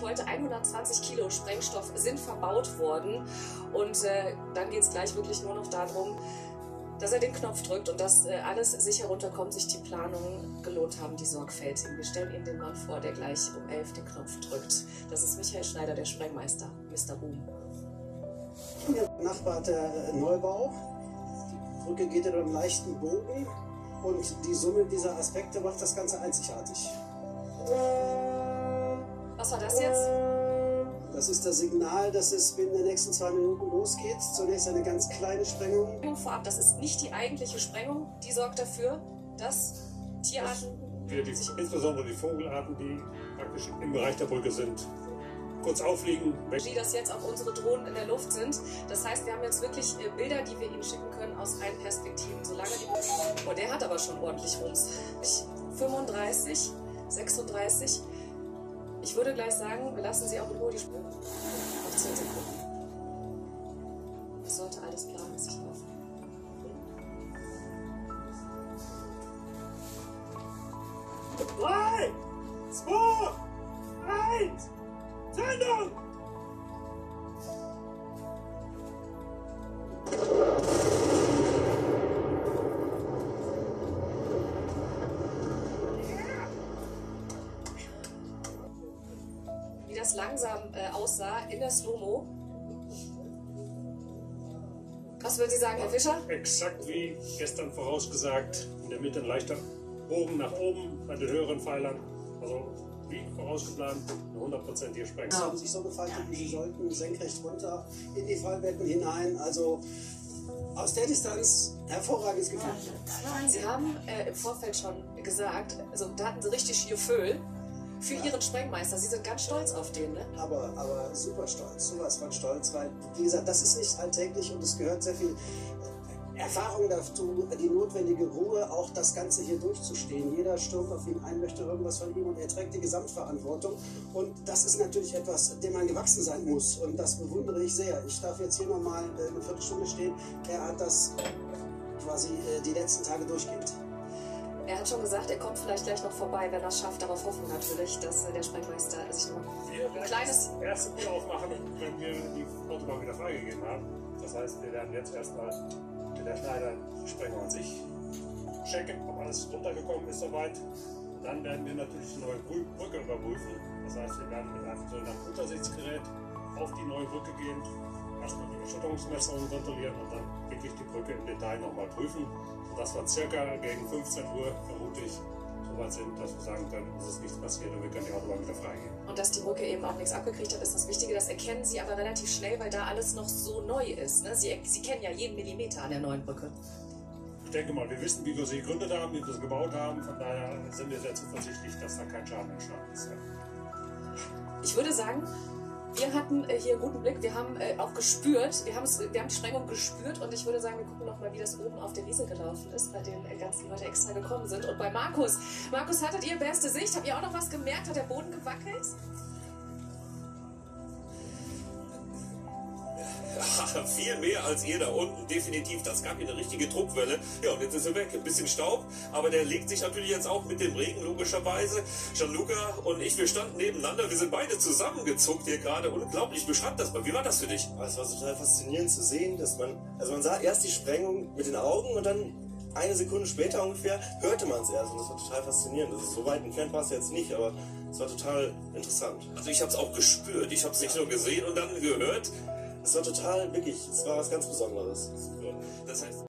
tatsächlich heute 120 Kilo Sprengstoff sind verbaut worden. Und äh, dann geht es gleich wirklich nur noch darum, dass er den Knopf drückt und dass äh, alles sicher runterkommt, sich die Planungen gelohnt haben, die sorgfältigen. Wir stellen Ihnen den Mann vor, der gleich um 11 den Knopf drückt. Das ist Michael Schneider, der Sprengmeister, Mr. Boom. Hier Nachbar der Neubau. Die Brücke geht in einem leichten Bogen und die Summe dieser Aspekte macht das Ganze einzigartig. Was war das jetzt? Das ist das Signal, dass es binnen der nächsten zwei Minuten losgeht. Zunächst eine ganz kleine Sprengung. Sprengung vorab, das ist nicht die eigentliche Sprengung, die sorgt dafür, dass Tierarten Wir die, insbesondere die Vogelarten, die praktisch im Bereich der Brücke sind, kurz auffliegen, weg. wie das jetzt auch unsere Drohnen in der Luft sind. Das heißt, wir haben jetzt wirklich äh, Bilder, die wir Ihnen schicken können aus allen Perspektiven. Solange die oh, der hat aber schon ordentlich Rums. Ich, 35, 36. Ich würde gleich sagen, wir lassen Sie auch in Ruhe die Spur. Auf 10 Sekunden. Es sollte alles planmäßig laufen. Drei, zwei, eins, Sendung! Das langsam äh, aussah in der Slow-Mo. Was würden Sie sagen, Herr Fischer? Exakt wie gestern vorausgesagt, in der Mitte ein leichter Bogen nach oben bei den höheren Pfeilern. Also wie vorausgeplant, eine hundertprozentige Sie Sprengstoff. haben sich so gefaltet, wie sie sollten, senkrecht runter in die Fallbetten hinein. Also aus der Distanz hervorragendes Gefühl. Sie haben äh, im Vorfeld schon gesagt, also da hatten Sie richtig Gefühl für Ihren Sprengmeister. Sie sind ganz stolz auf den, ne? Aber, aber super stolz, sowas von stolz, weil, wie gesagt, das ist nicht alltäglich und es gehört sehr viel Erfahrung dazu, die notwendige Ruhe, auch das Ganze hier durchzustehen. Jeder stürmt auf ihn ein, möchte irgendwas von ihm und er trägt die Gesamtverantwortung. Und das ist natürlich etwas, dem man gewachsen sein muss. Und das bewundere ich sehr. Ich darf jetzt hier nochmal eine Viertelstunde stehen. Er hat das quasi äh, die letzten Tage durchgehend. Er hat schon gesagt, er kommt vielleicht gleich noch vorbei, wenn er es schafft. Darauf hoffen wir natürlich, dass äh, der Sprengmeister sich noch ein kleines. erste Bier aufmachen, wenn wir die Autobahn wieder freigegeben haben. Das heißt, wir werden jetzt erstmal mit der Schneider die Sprengung an sich checken, ob alles runtergekommen ist soweit. Und dann werden wir natürlich die neue Brü- Brücke überprüfen. Das heißt, wir werden mit einem sogenannten Untersichtsgerät auf die neue Brücke gehen, erstmal die Erschütterungsmessungen kontrollieren und dann wirklich die Brücke im Detail nochmal prüfen, sodass wir circa gegen 15 Uhr vermutlich so weit sind, dass wir sagen können, es ist nichts passiert und wir können die Autobahn wieder freigeben. Und dass die Brücke eben auch nichts abgekriegt hat, ist das Wichtige. Das erkennen Sie aber relativ schnell, weil da alles noch so neu ist. Ne? Sie, Sie kennen ja jeden Millimeter an der neuen Brücke. Ich denke mal, wir wissen, wie wir sie gegründet haben, wie wir sie gebaut haben. Von daher sind wir sehr zuversichtlich, dass da kein Schaden entstanden ist. Ich würde sagen, wir hatten äh, hier einen guten Blick. Wir haben äh, auch gespürt, wir, wir haben die Sprengung gespürt und ich würde sagen, wir gucken noch mal, wie das oben auf der Wiese gelaufen ist, bei den äh, ganzen Leute extra gekommen sind. Und bei Markus. Markus, hattet ihr beste Sicht? Habt ihr auch noch was gemerkt? Hat der Boden gewackelt? viel mehr als ihr da unten, definitiv. Das gab hier eine richtige Druckwelle. Ja, und jetzt ist er weg. Ein bisschen Staub, aber der legt sich natürlich jetzt auch mit dem Regen, logischerweise. Gianluca und ich, wir standen nebeneinander. Wir sind beide zusammengezuckt hier gerade. Unglaublich. Beschreib das mal. Wie war das für dich? Es war total faszinierend zu sehen, dass man, also man sah erst die Sprengung mit den Augen und dann eine Sekunde später ungefähr hörte man es erst und das war total faszinierend. Das ist so weit entfernt war es jetzt nicht, aber es war total interessant. Also ich habe es auch gespürt. Ich habe es nicht nur gesehen und dann gehört. Es war total, wirklich, es war was ganz Besonderes. Das heißt...